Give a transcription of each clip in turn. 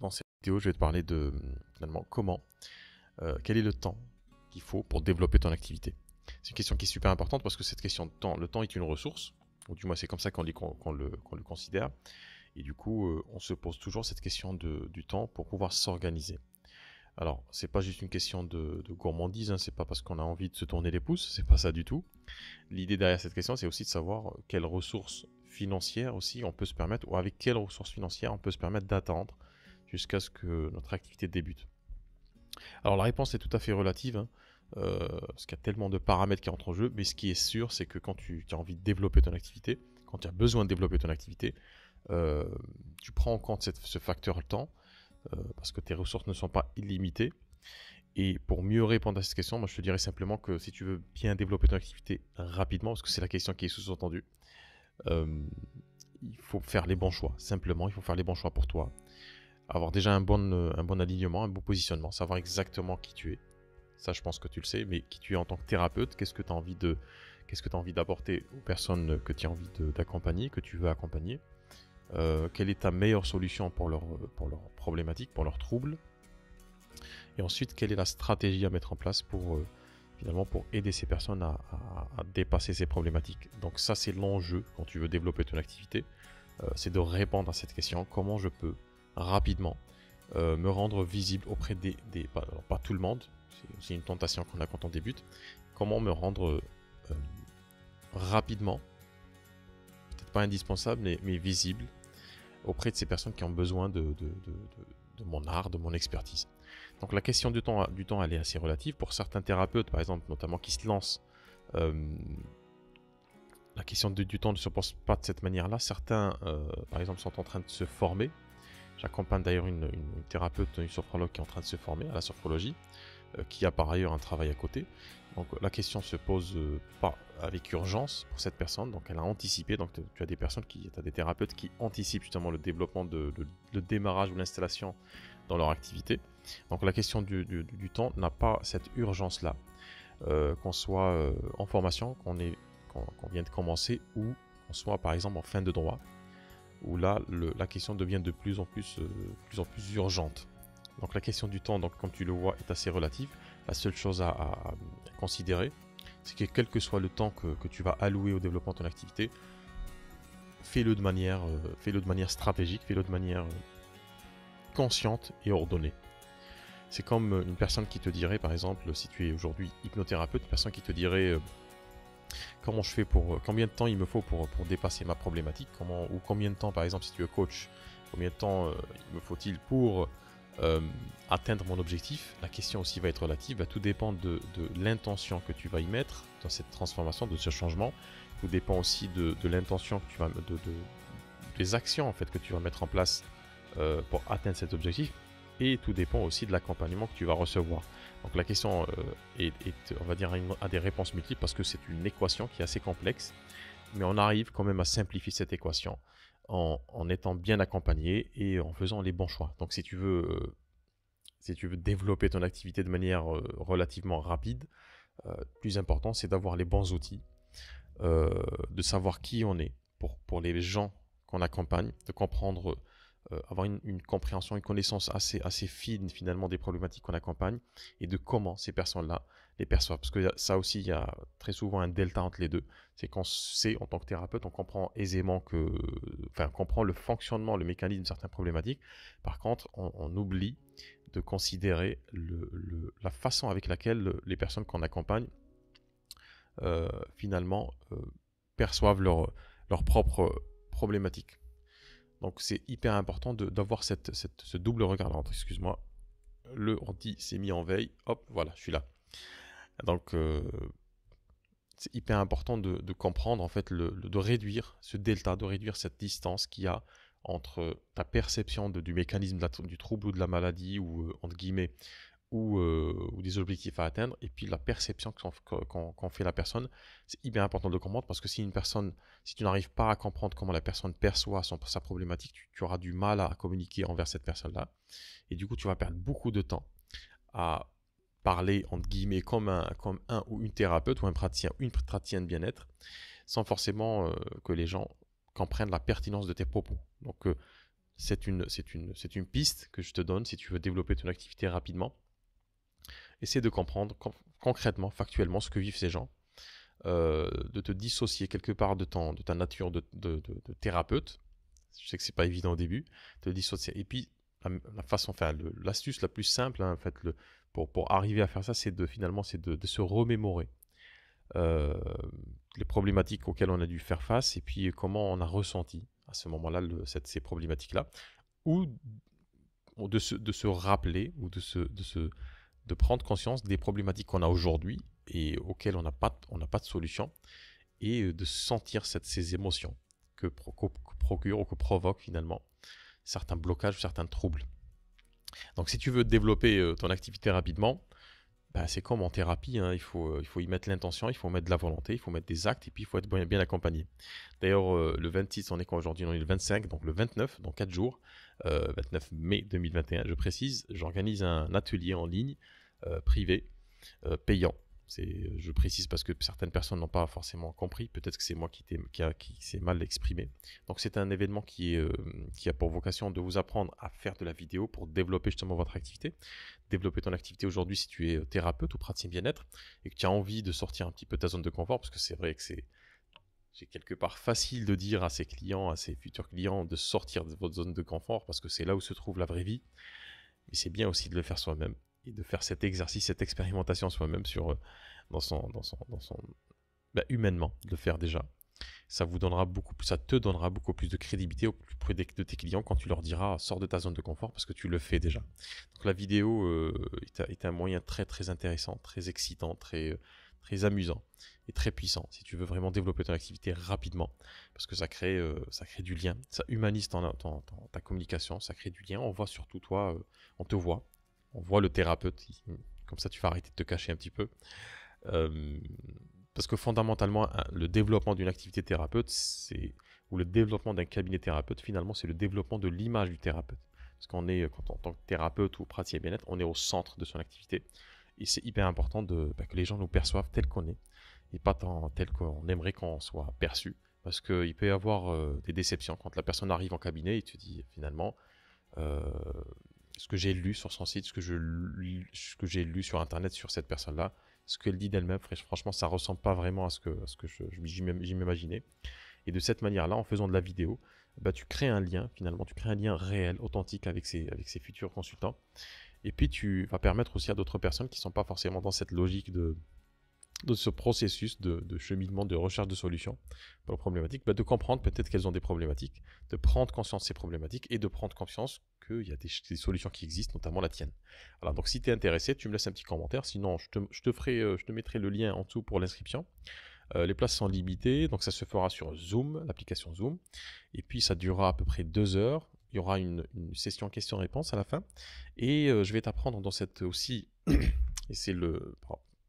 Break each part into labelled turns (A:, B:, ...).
A: Dans cette vidéo, je vais te parler de finalement comment, euh, quel est le temps qu'il faut pour développer ton activité. C'est une question qui est super importante parce que cette question de temps, le temps est une ressource, ou du moins c'est comme ça qu'on le, considère. Et du coup, euh, on se pose toujours cette question du temps pour pouvoir s'organiser. Alors, c'est pas juste une question de, gourmandise, hein, c'est pas parce qu'on a envie de se tourner les pouces, c'est pas ça du tout. L'idée derrière cette question, c'est aussi de savoir quelles ressources financières aussi on peut se permettre, ou avec quelles ressources financières on peut se permettre d'attendre jusqu'à ce que notre activité débute. Alors la réponse est tout à fait relative, hein, euh, parce qu'il y a tellement de paramètres qui entrent en jeu, mais ce qui est sûr, c'est que quand tu, as envie de développer ton activité, quand tu as besoin de développer ton activité, euh, tu prends en compte ce facteur temps, euh, parce que tes ressources ne sont pas illimitées. Et pour mieux répondre à cette question, moi je te dirais simplement que si tu veux bien développer ton activité rapidement, parce que c'est la question qui est sous-entendue, il faut faire les bons choix. Simplement, il faut faire les bons choix pour toi avoir déjà un bon, euh, un bon alignement, un bon positionnement, savoir exactement qui tu es. Ça, je pense que tu le sais, mais qui tu es en tant que thérapeute, qu'est-ce que tu as envie de, qu'est-ce que tu envie d'apporter aux personnes que tu as envie d'accompagner, que tu veux accompagner. Euh, quelle est ta meilleure solution pour leurs pour leur problématiques, pour leurs troubles. Et ensuite, quelle est la stratégie à mettre en place pour euh, finalement pour aider ces personnes à, dépasser ces problématiques? Donc ça, c'est l'enjeu quand tu veux développer ton activité, c'est de répondre à cette question comment je peux rapidement, euh, me rendre visible auprès des... pas, tout le monde, c'est une tentation qu'on a quand on débute, comment me rendre euh, rapidement, peut-être pas indispensable, mais, mais, visible auprès de ces personnes qui ont besoin de, de, de, mon art, de mon expertise. Donc la question du temps, du temps, elle est assez relative. Pour certains thérapeutes, par exemple, notamment qui se lancent, euh, la question du temps ne se pose pas de cette manière-là. Certains, par exemple, sont en train de se former J'accompagne d'ailleurs une, thérapeute, une sophrologue qui est en train de se former à la sophrologie, euh, qui a par ailleurs un travail à côté. Donc la question se pose euh, pas avec urgence pour cette personne, donc elle a anticipé. Donc tu as des personnes qui, as des thérapeutes qui anticipent justement le développement, de, le démarrage ou l'installation dans leur activité. Donc la question du, temps n'a pas cette urgence-là, euh, qu'on soit en formation, qu'on vient de commencer ou qu'on soit par exemple en fin de droit où là, la question devient de plus en plus, euh, plus en plus urgente. Donc la question du temps, donc, comme tu le vois, est assez relative. La seule chose à, considérer, c'est que quel que soit le temps que, tu vas allouer au développement de ton activité, fais-le de manière, euh, fais-le de manière stratégique, fais-le de manière euh, consciente et ordonnée. C'est comme une personne qui te dirait, par exemple, si tu es aujourd'hui hypnothérapeute, une personne qui te dirait comment je fais pour, euh, combien de temps il me faut pour, dépasser ma problématique, ou combien de temps, par exemple, si tu es coach, combien de temps euh, il me faut-il pour euh, atteindre mon objectif? La question aussi va être relative, va tout dépendre de, l'intention que tu vas y mettre dans cette transformation, de ce changement. Tout dépend aussi de, l'intention que tu vas, de, des actions en fait que tu vas mettre en place pour atteindre cet objectif. Et tout dépend aussi de l'accompagnement que tu vas recevoir. Donc la question euh, est, on va dire, à des réponses multiples parce que c'est une équation qui est assez complexe, mais on arrive quand même à simplifier cette équation en, étant bien accompagné et en faisant les bons choix. Donc si tu veux, euh, si tu veux développer ton activité de manière euh, relativement rapide, le plus important c'est d'avoir les bons outils, de savoir qui on est pour, pour les gens qu'on accompagne, de comprendre euh, avoir une, compréhension, une connaissance assez, fine finalement des problématiques qu'on accompagne et de comment ces personnes-là les perçoivent. Parce que ça aussi, il y a très souvent un delta entre les deux. C'est qu'on sait, en tant que thérapeute, on comprend aisément que, enfin, on comprend le fonctionnement, le mécanisme de certaines problématiques. Par contre, on, oublie de considérer la façon avec laquelle les personnes qu'on accompagne euh, finalement euh, perçoivent leurs leur propres problématiques. Donc c'est hyper important d'avoir cette, ce double regard. excuse-moi, le ordi s'est mis en veille. Hop, voilà, je suis là. Donc euh, c'est hyper important de, comprendre, en fait, le, de réduire ce delta, de réduire cette distance qu'il y a entre ta perception du mécanisme du trouble ou de la maladie, ou euh, entre guillemets, euh, ou, des objectifs à atteindre, et puis la perception qu'en fait la personne, c'est hyper important de comprendre parce que si une personne, si tu n'arrives pas à comprendre comment la personne perçoit sa problématique, tu, auras du mal à communiquer envers cette personne-là, et du coup tu vas perdre beaucoup de temps à parler entre guillemets comme un, comme un ou une thérapeute ou un praticien, une praticienne bien-être, sans forcément euh, que les gens comprennent la pertinence de tes propos. Donc euh, c'est une, une, une piste que je te donne si tu veux développer ton activité rapidement. Essaie de comprendre concrètement, factuellement ce que vivent ces gens, euh, de te dissocier quelque part de, ta nature de, thérapeute. Je sais que c'est pas évident au début, te dissocier. Et puis, la, façon, enfin, l'astuce la plus simple, hein, en fait, pour, arriver à faire ça, c'est de finalement, c'est de, se remémorer euh, les problématiques auxquelles on a dû faire face et puis comment on a ressenti à ce moment-là ces problématiques-là, ou de se, rappeler ou de se de prendre conscience des problématiques qu'on a aujourd'hui et auxquelles on n'a pas, pas de solution, et euh, de sentir ces émotions que, procure ou que provoque finalement certains blocages ou certains troubles. Donc si tu veux développer euh, ton activité rapidement, bah, c'est comme en thérapie, hein, il, faut, il faut y mettre l'intention, il faut mettre de la volonté, il faut mettre des actes et puis il faut être bien, accompagné. D'ailleurs, euh, le 26, on est quand aujourd'hui? On est le 25, donc le 29, dans 4 jours, 29 mai 2021, je précise, j'organise un atelier en ligne euh, privé, euh, payant. Je précise parce que certaines personnes n'ont pas forcément compris. Peut-être que c'est moi qui, qui, qui s'est mal exprimé. Donc c'est un événement qui, est, euh, qui a pour vocation de vous apprendre à faire de la vidéo pour développer justement votre activité. Développer ton activité aujourd'hui si tu es thérapeute ou praticien bien-être et que tu as envie de sortir un petit peu de ta zone de confort parce que c'est vrai que c'est c'est quelque part facile de dire à ses clients, à ses futurs clients de sortir de votre zone de confort parce que c'est là où se trouve la vraie vie. Mais c'est bien aussi de le faire soi-même et de faire cet exercice, cette expérimentation soi-même sur, euh, dans son, dans son, dans son bah, humainement, de le faire déjà. Ça vous donnera beaucoup ça te donnera beaucoup plus de crédibilité auprès de tes clients quand tu leur diras sors de ta zone de confort parce que tu le fais déjà. Donc la vidéo euh, est, un moyen très très intéressant, très excitant, très très amusant et très puissant si tu veux vraiment développer ton activité rapidement parce que ça crée euh, ça crée du lien, ça humanise ta communication, ça crée du lien. On voit surtout toi, on te voit, on voit le thérapeute, comme ça tu vas arrêter de te cacher un petit peu. Euh, parce que fondamentalement, le développement d'une activité thérapeute, c'est ou le développement d'un cabinet thérapeute, finalement, c'est le développement de l'image du thérapeute. Parce qu'on est, quand en tant que thérapeute ou praticien bien-être, on est au centre de son activité. Et c'est hyper important bah, que les gens nous perçoivent tel qu'on est, et pas tant tel qu'on aimerait qu'on soit perçu. Parce qu'il peut y avoir euh, des déceptions quand la personne arrive en cabinet et te dit finalement, euh, ce que j'ai lu sur son site, ce que, j'ai lu sur Internet sur cette personne-là, ce qu'elle dit d'elle-même, franchement, ça ressemble pas vraiment à ce que, m'imaginais. Et de cette manière-là, en faisant de la vidéo, bah, tu crées un lien, finalement, tu crées un lien réel, authentique avec ces, avec ces futurs consultants. Et puis, tu vas permettre aussi à d'autres personnes qui ne sont pas forcément dans cette logique de, ce processus de, cheminement, de recherche de solutions pour les problématiques, bah, de comprendre peut-être qu'elles ont des problématiques, de prendre conscience de ces problématiques et de prendre conscience qu'il y a des, solutions qui existent, notamment la tienne. Alors donc si tu es intéressé, tu me laisses un petit commentaire, sinon je te, euh, mettrai le lien en dessous pour l'inscription. Euh, les places sont limitées, donc ça se fera sur Zoom, l'application Zoom, et puis ça durera à peu près deux heures. Il y aura une, session questions-réponses à la fin, et euh, je vais t'apprendre dans cette aussi, et c'est le,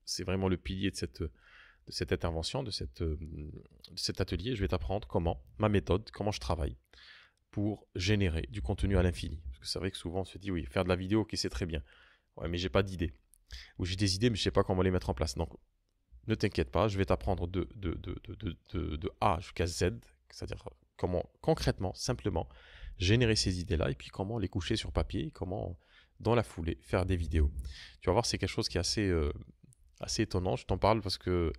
A: c'est vraiment le pilier de cette, de cette intervention, de, cette, de cet atelier. Je vais t'apprendre comment, ma méthode, comment je travaille pour générer du contenu à l'infini. Parce que c'est vrai que souvent on se dit, oui, faire de la vidéo, ok, c'est très bien. Ouais, mais j'ai pas d'idées. Ou j'ai des idées, mais je sais pas comment les mettre en place. Donc, ne t'inquiète pas, je vais t'apprendre de, de, de, de, A jusqu'à Z, c'est-à-dire comment concrètement, simplement, générer ces idées-là et puis comment les coucher sur papier, comment dans la foulée faire des vidéos. Tu vas voir, c'est quelque chose qui est assez, euh, assez étonnant. Je t'en parle parce que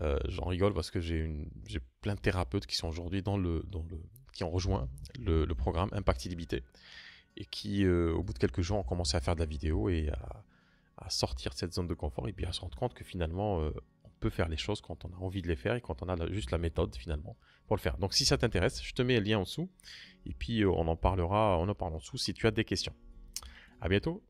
A: euh, j'en rigole parce que j'ai plein de thérapeutes qui sont aujourd'hui dans le, dans le, qui ont rejoint le, programme Impact Illimité et qui, euh, au bout de quelques jours, ont commencé à faire de la vidéo et à, sortir de cette zone de confort et puis à se rendre compte que finalement, peut faire les choses quand on a envie de les faire et quand on a juste la méthode finalement pour le faire. Donc si ça t'intéresse, je te mets le lien en dessous et puis on en parlera, on en parle en dessous si tu as des questions. À bientôt